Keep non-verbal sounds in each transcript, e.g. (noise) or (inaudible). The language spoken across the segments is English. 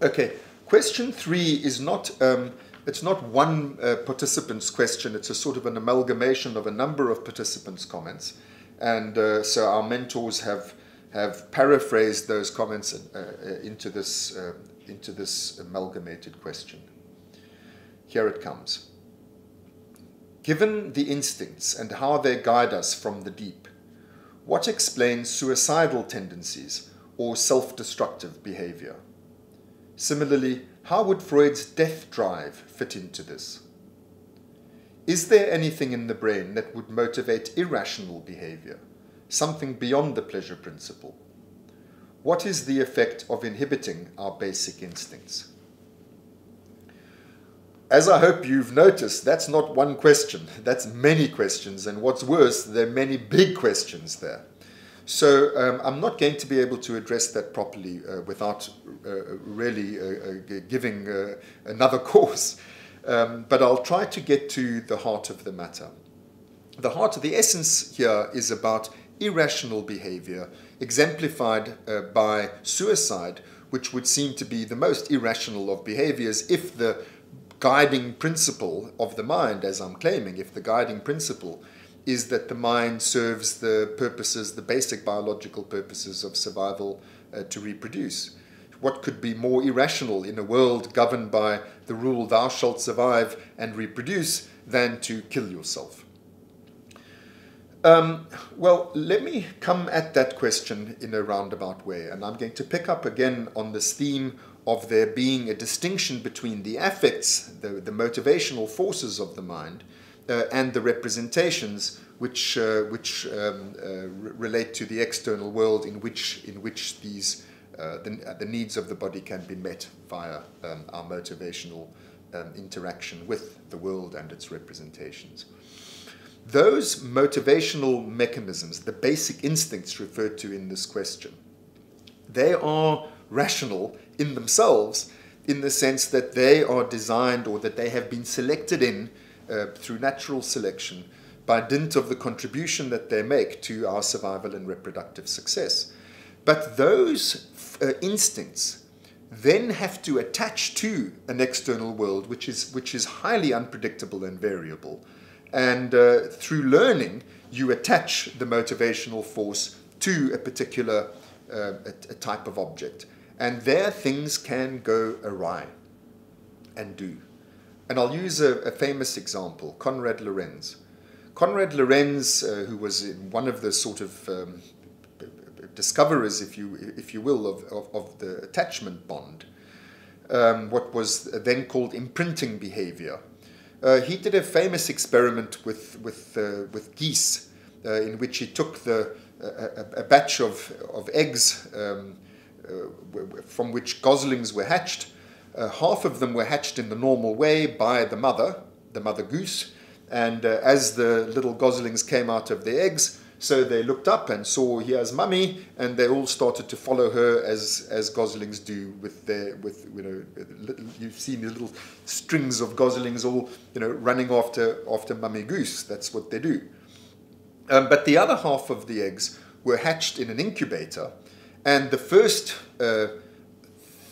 Okay, question three is not. Um, it's not one uh, participant's question, it's a sort of an amalgamation of a number of participants' comments. And uh, so our mentors have, have paraphrased those comments uh, uh into, this, uh, into this amalgamated question. Here it comes. Given the instincts and how they guide us from the deep, what explains suicidal tendencies or self destructive behavior? Similarly, how would Freud's death drive fit into this? Is there anything in the brain that would motivate irrational behavior, something beyond the pleasure principle? What is the effect of inhibiting our basic instincts? As I hope you've noticed, that's not one question, that's many questions, and what's worse, there are many big questions there. So um, I'm not going to be able to address that properly uh, without uh, really uh, uh giving uh, another (laughs) course. Um, but I'll try to get to the heart of the matter. The heart of the essence here is about irrational behavior, exemplified uh, by suicide, which would seem to be the most irrational of behaviors if the guiding principle of the mind, as I'm claiming, if the guiding principle is that the mind serves the purposes, the basic biological purposes of survival uh, to reproduce. What could be more irrational in a world governed by the rule, thou shalt survive and reproduce, than to kill yourself? Um, well, let me come at that question in a roundabout way, and I'm going to pick up again on this theme of there being a distinction between the affects, the, the motivational forces of the mind, and the representations which, uh, which um, uh, relate to the external world in which, in which these, the, the needs of the body can be met via um, our motivational um, interaction with the world and its representations. Those motivational mechanisms, the basic instincts referred to in this question, they are rational in themselves in the sense that they are designed or that they have been selected in uh, through natural selection by dint of the contribution that they make to our survival and reproductive success. But those uh, instincts then have to attach to an external world which is, which is highly unpredictable and variable. And uh, through learning, you attach the motivational force to a particular uh, a, a type of object. And there things can go awry and do. And I'll use a, a famous example Konrad Lorenz. Konrad Lorenz, uh, who was one of the sort of um, discoverers, if you, if you will, of, of, of the attachment bond, um, what was then called imprinting behavior. Uh, he did a famous experiment with, with, uh, with geese uh, in which he took the, a, a batch of, of eggs um, uh, from which goslings were hatched uh, half of them were hatched in the normal way by the mother, the mother goose, and uh, as the little goslings came out of their eggs, so they looked up and saw here's mummy, and they all started to follow her as as goslings do with their with you know you've seen the little strings of goslings all you know running after after mummy goose. That's what they do. Um, but the other half of the eggs were hatched in an incubator, and the first uh,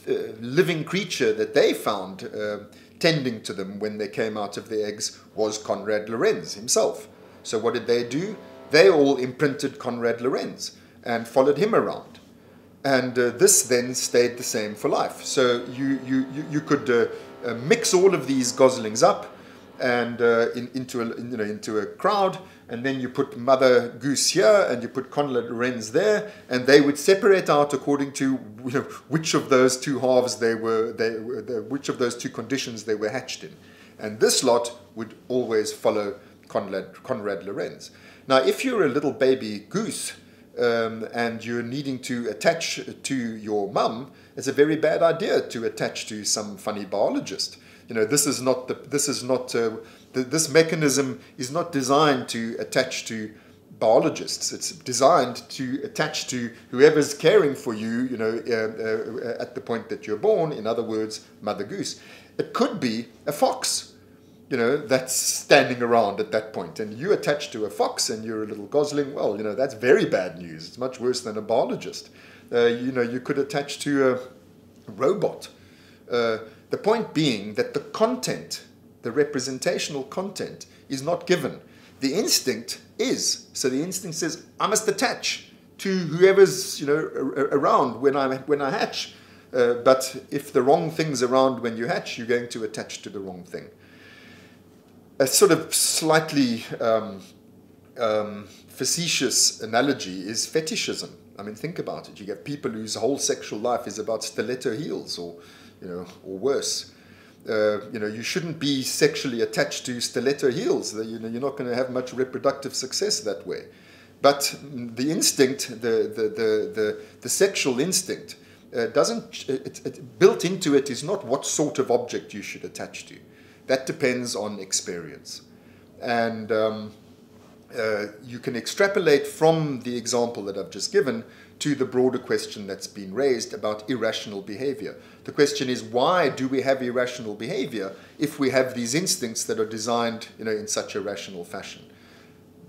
uh, living creature that they found uh, tending to them when they came out of the eggs was Konrad Lorenz himself. So what did they do? They all imprinted Konrad Lorenz and followed him around. And uh, this then stayed the same for life. So you, you, you, you could uh, uh, mix all of these goslings up and uh, in, into, a, you know, into a crowd and then you put Mother Goose here and you put Konrad Lorenz there, and they would separate out according to you know, which of those two halves they were, they, which of those two conditions they were hatched in. And this lot would always follow Conrad, Konrad Lorenz. Now, if you're a little baby goose um, and you're needing to attach to your mum, it's a very bad idea to attach to some funny biologist. You know, this is not the, this is not uh, this mechanism is not designed to attach to biologists. It's designed to attach to whoever's caring for you, you know, uh, uh, at the point that you're born. In other words, Mother Goose. It could be a fox, you know, that's standing around at that point, and you attach to a fox and you're a little gosling. Well, you know, that's very bad news. It's much worse than a biologist. Uh, you know, you could attach to a robot Uh, the point being that the content, the representational content, is not given. The instinct is. So the instinct says, I must attach to whoever's you know around when I when I hatch. Uh, but if the wrong thing's around when you hatch, you're going to attach to the wrong thing. A sort of slightly um, um, facetious analogy is fetishism. I mean, think about it. You get people whose whole sexual life is about stiletto heels, or you know, or worse. Uh, you know, you shouldn't be sexually attached to stiletto heels. You know, you're not going to have much reproductive success that way. But the instinct, the, the, the, the, the sexual instinct, uh, doesn't, it, it, built into it is not what sort of object you should attach to. That depends on experience. And um, uh, you can extrapolate from the example that I've just given to the broader question that's been raised about irrational behavior. The question is why do we have irrational behavior if we have these instincts that are designed you know, in such a rational fashion?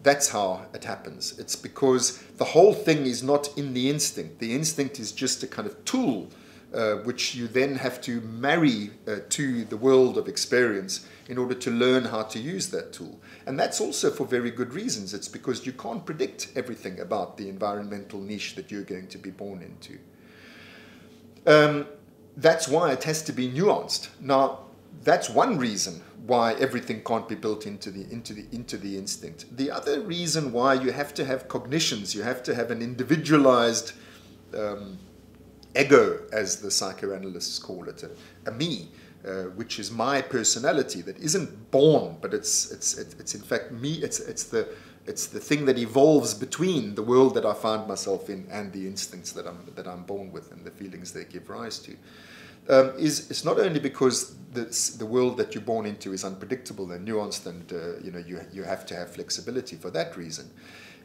That's how it happens. It's because the whole thing is not in the instinct. The instinct is just a kind of tool uh, which you then have to marry uh, to the world of experience in order to learn how to use that tool. And that's also for very good reasons. It's because you can't predict everything about the environmental niche that you're going to be born into. Um, that's why it has to be nuanced. Now, that's one reason why everything can't be built into the into the into the instinct. The other reason why you have to have cognitions, you have to have an individualized um, ego, as the psychoanalysts call it, a, a me, uh, which is my personality that isn't born, but it's it's it's in fact me. It's it's the it's the thing that evolves between the world that I find myself in and the instincts that I'm that I'm born with and the feelings they give rise to. Um, is it's not only because the, the world that you're born into is unpredictable and nuanced, and uh, you know you you have to have flexibility for that reason.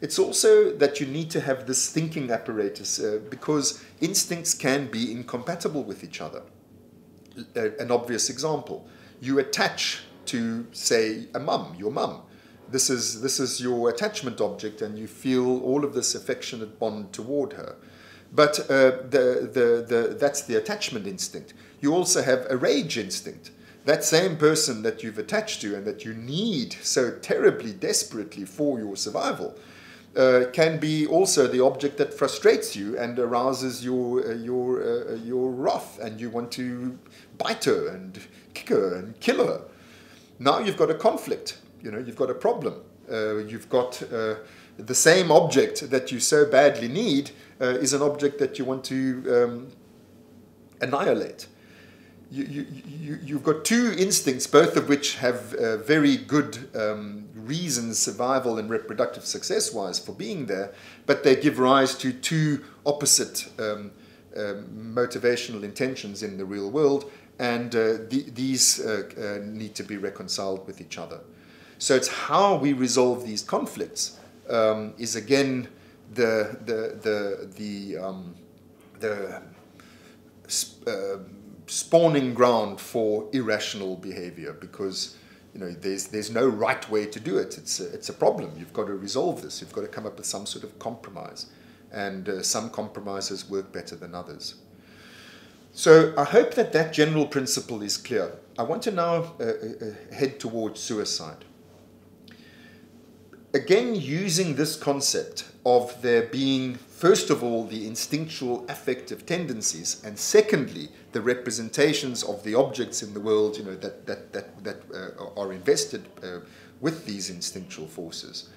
It's also that you need to have this thinking apparatus uh, because instincts can be incompatible with each other. Uh, an obvious example you attach to, say, a mum, your mum. This is, this is your attachment object, and you feel all of this affectionate bond toward her. But uh, the, the, the, that's the attachment instinct. You also have a rage instinct. That same person that you've attached to and that you need so terribly, desperately for your survival uh, can be also the object that frustrates you and arouses your uh, your uh, your wrath, and you want to bite her and kick her and kill her. Now you've got a conflict. You know you've got a problem. Uh, you've got uh, the same object that you so badly need uh, is an object that you want to um, annihilate you, you, you, have got two instincts, both of which have uh, very good um, reasons, survival and reproductive success wise, for being there, but they give rise to two opposite um, uh, motivational intentions in the real world, and uh, the, these uh, uh, need to be reconciled with each other. So it's how we resolve these conflicts um, is again the, the, the, the, um, the uh, spawning ground for irrational behavior because you know there's there's no right way to do it. It's a, it's a problem. You've got to resolve this. You've got to come up with some sort of compromise, and uh, some compromises work better than others. So I hope that that general principle is clear. I want to now uh, uh, uh head towards suicide. Again, using this concept of there being first of all, the instinctual affective tendencies, and secondly, the representations of the objects in the world, you know, that, that, that, that uh, are invested uh, with these instinctual forces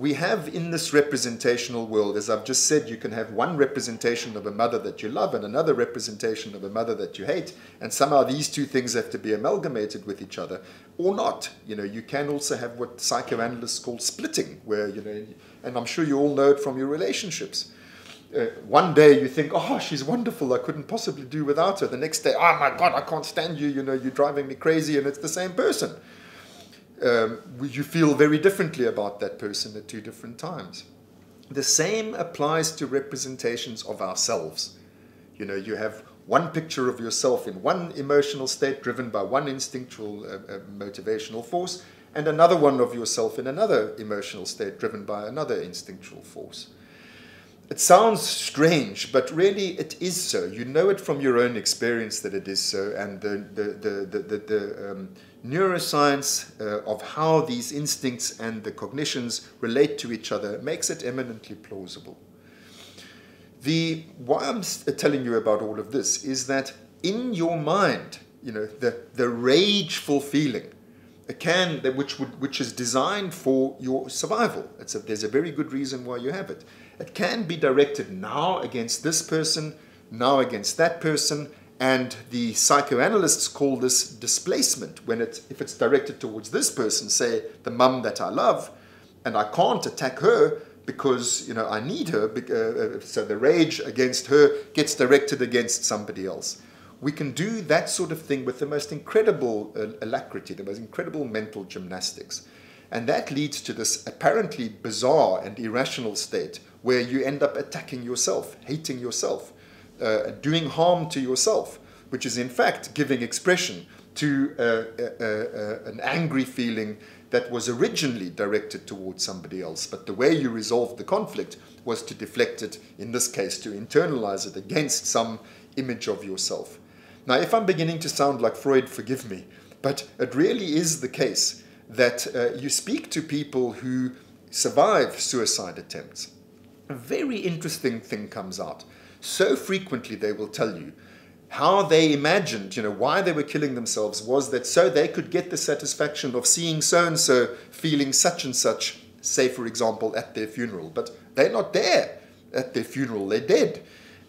we have in this representational world, as I've just said, you can have one representation of a mother that you love and another representation of a mother that you hate, and somehow these two things have to be amalgamated with each other, or not. You know, you can also have what psychoanalysts call splitting, where you know, and I'm sure you all know it from your relationships. Uh, one day you think, oh, she's wonderful, I couldn't possibly do without her. The next day, oh my God, I can't stand you, you know, you're driving me crazy, and it's the same person um, you feel very differently about that person at two different times. The same applies to representations of ourselves. You know, you have one picture of yourself in one emotional state driven by one instinctual uh, uh, motivational force, and another one of yourself in another emotional state driven by another instinctual force. it sounds strange, but really it is so. You know it from your own experience that it is so, and the, the, the, the, the, the um, neuroscience uh, of how these instincts and the cognitions relate to each other makes it eminently plausible. The, why I'm telling you about all of this is that in your mind, you know, the, the rageful feeling, can that which, would, which is designed for your survival. It's a, there's a very good reason why you have it. It can be directed now against this person, now against that person, and the psychoanalysts call this displacement when it, if it's directed towards this person, say the mum that I love, and I can't attack her because you know I need her. Uh, uh, so the rage against her gets directed against somebody else we can do that sort of thing with the most incredible uh, alacrity, the most incredible mental gymnastics. And that leads to this apparently bizarre and irrational state where you end up attacking yourself, hating yourself, uh, doing harm to yourself, which is in fact giving expression to uh, an angry feeling that was originally directed towards somebody else. But the way you resolved the conflict was to deflect it, in this case, to internalize it against some image of yourself. Now, if I'm beginning to sound like Freud, forgive me, but it really is the case that uh, you speak to people who survive suicide attempts. A very interesting thing comes out. So frequently they will tell you how they imagined, you know, why they were killing themselves was that so they could get the satisfaction of seeing so and so feeling such and such, say, for example, at their funeral. But they're not there at their funeral, they're dead.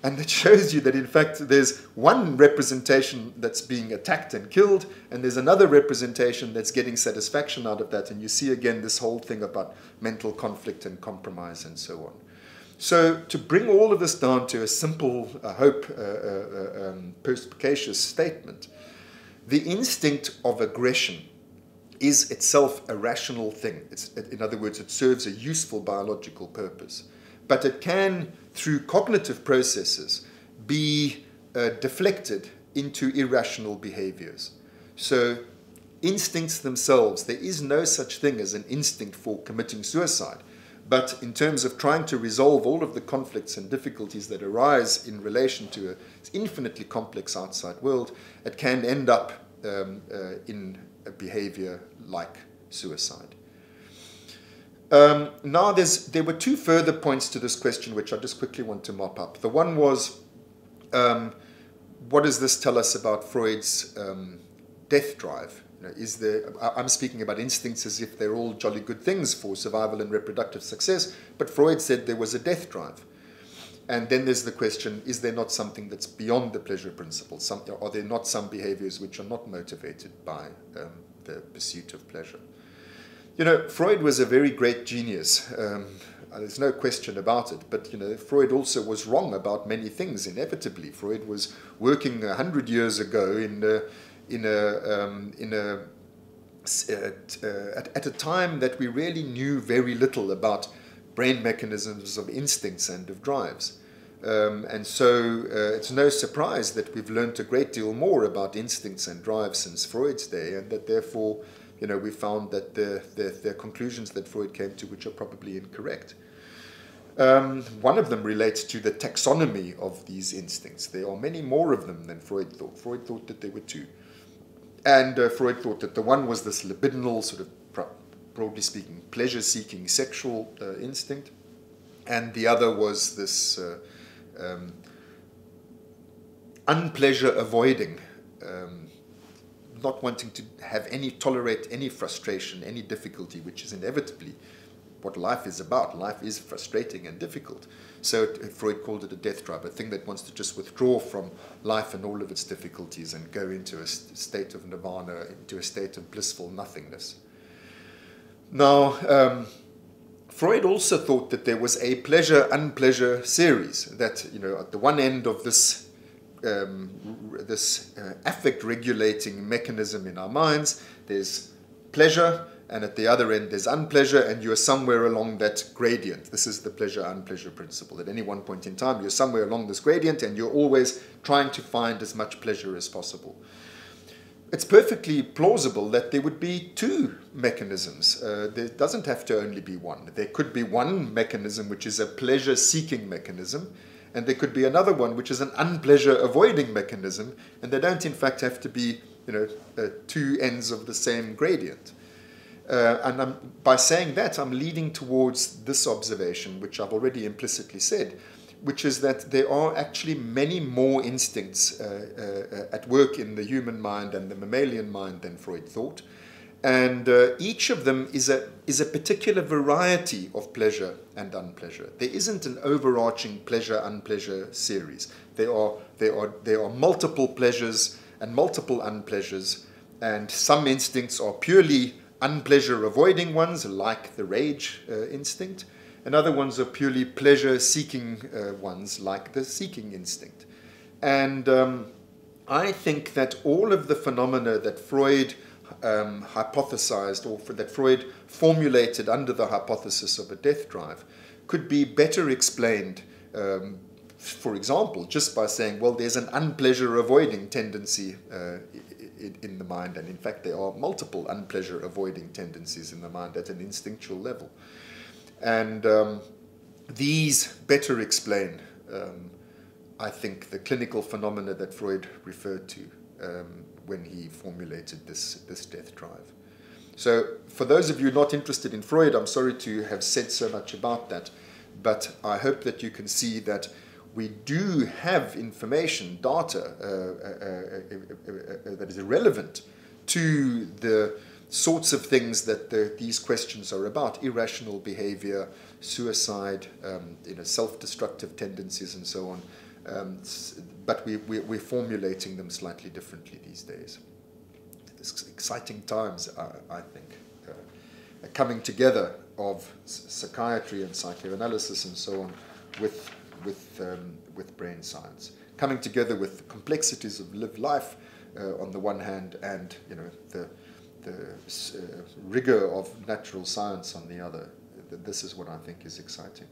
And it (laughs) shows you that, in fact, there's one representation that's being attacked and killed, and there's another representation that's getting satisfaction out of that. And you see again this whole thing about mental conflict and compromise and so on. So, to bring all of this down to a simple, I hope, uh, uh, uh, um, perspicacious statement, the instinct of aggression is itself a rational thing. It's, in other words, it serves a useful biological purpose. But it can through cognitive processes, be uh, deflected into irrational behaviors. So, instincts themselves, there is no such thing as an instinct for committing suicide. But in terms of trying to resolve all of the conflicts and difficulties that arise in relation to an infinitely complex outside world, it can end up um, uh, in a behavior like suicide. Um, now, there were two further points to this question which I just quickly want to mop up. The one was, um, what does this tell us about Freud's um, death drive? You know, is there, I'm speaking about instincts as if they're all jolly good things for survival and reproductive success, but Freud said there was a death drive. And then there's the question, is there not something that's beyond the pleasure principle? Some, are there not some behaviors which are not motivated by um, the pursuit of pleasure? You know, Freud was a very great genius. Um, there's no question about it. But you know, Freud also was wrong about many things. Inevitably, Freud was working a hundred years ago in a, in a um, in a at, uh, at, at a time that we really knew very little about brain mechanisms of instincts and of drives. Um, and so uh, it's no surprise that we've learned a great deal more about instincts and drives since Freud's day, and that therefore you know, we found that the, the, the conclusions that Freud came to, which are probably incorrect. Um, one of them relates to the taxonomy of these instincts. There are many more of them than Freud thought. Freud thought that there were two. And uh, Freud thought that the one was this libidinal, sort of broadly speaking, pleasure seeking sexual uh, instinct, and the other was this uh, um, unpleasure avoiding um, not wanting to have any, tolerate any frustration, any difficulty, which is inevitably what life is about. Life is frustrating and difficult. So Freud called it a death drive, a thing that wants to just withdraw from life and all of its difficulties and go into a state of nirvana, into a state of blissful nothingness. Now, um, Freud also thought that there was a pleasure unpleasure series, that, you know, at the one end of this um, this uh, affect regulating mechanism in our minds. There's pleasure, and at the other end there's unpleasure, and you're somewhere along that gradient. This is the pleasure unpleasure principle. At any one point in time, you're somewhere along this gradient, and you're always trying to find as much pleasure as possible. it's perfectly plausible that there would be two mechanisms. Uh, there doesn't have to only be one. There could be one mechanism which is a pleasure seeking mechanism, and there could be another one which is an unpleasure avoiding mechanism, and they don't in fact have to be you know, uh, two ends of the same gradient. Uh, and I'm, by saying that, I'm leading towards this observation, which I've already implicitly said, which is that there are actually many more instincts uh, uh, at work in the human mind and the mammalian mind than Freud thought. And uh, each of them is a, is a particular variety of pleasure and unpleasure. There isn't an overarching pleasure unpleasure series. There are, there, are, there are multiple pleasures and multiple unpleasures, and some instincts are purely unpleasure avoiding ones, like the rage uh, instinct and other ones are purely pleasure seeking uh, ones, like the seeking instinct. And um, I think that all of the phenomena that Freud um, hypothesized or that Freud formulated under the hypothesis of a death drive could be better explained, um, for example, just by saying, well, there's an unpleasure avoiding tendency uh, in, in, the mind, and in fact, there are multiple unpleasure avoiding tendencies in the mind at an instinctual level. And um, these better explain, um, I think, the clinical phenomena that Freud referred to um, when he formulated this, this death drive. So, for those of you not interested in Freud, I'm sorry to have said so much about that, but I hope that you can see that we do have information, data uh, uh, uh, uh that is relevant to the sorts of things that the, these questions are about irrational behavior, suicide, um, you know, self destructive tendencies, and so on. Um, but we, we, we're formulating them slightly differently these days. It's exciting times, I, I think. Uh, coming together of psychiatry and psychoanalysis and so on with, with, um, with brain science. Coming together with the complexities of live life uh, on the one hand and you know, the the uh, rigor of natural science on the other. This is what I think is exciting.